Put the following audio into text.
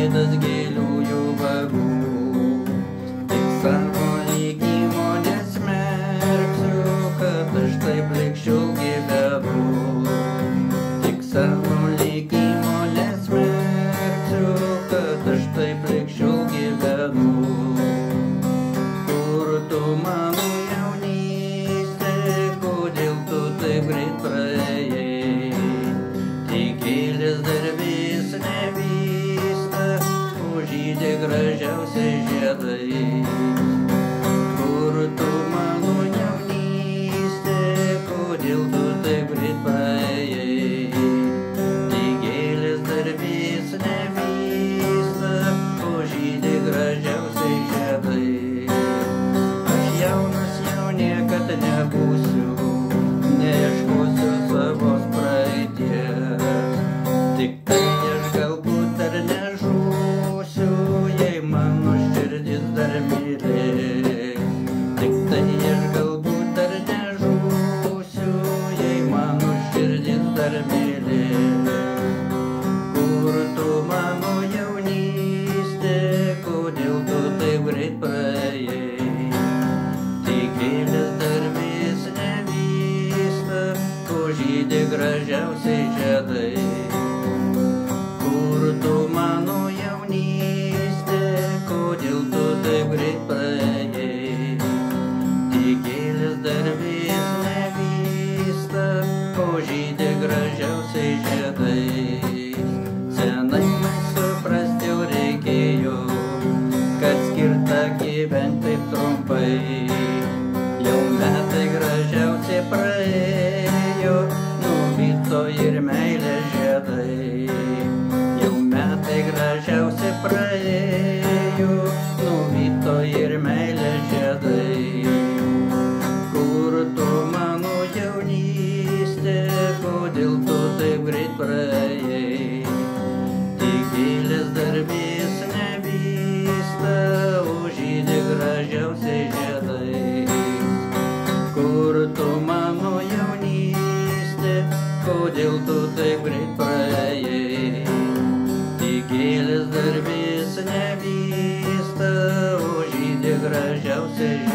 veidas gėlių jų vagų. Tik savo likimo nesmerksiu, kad aš taip likščiau gyvenu. Tik savo likimo nesmerksiu, kad aš taip likščiau gyvenu. Kur tu mano jaunystė, kodėl tu taip greit pradėjai? gražiausi žiedai gražiausiai žiedai. kodėl tu taip greit praėjai. Tikėlis dar vis nevysta, užydė gražiausiai.